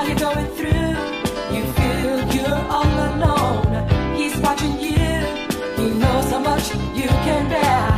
while you're going through. You feel you're all alone. He's watching you. He knows how much you can bear.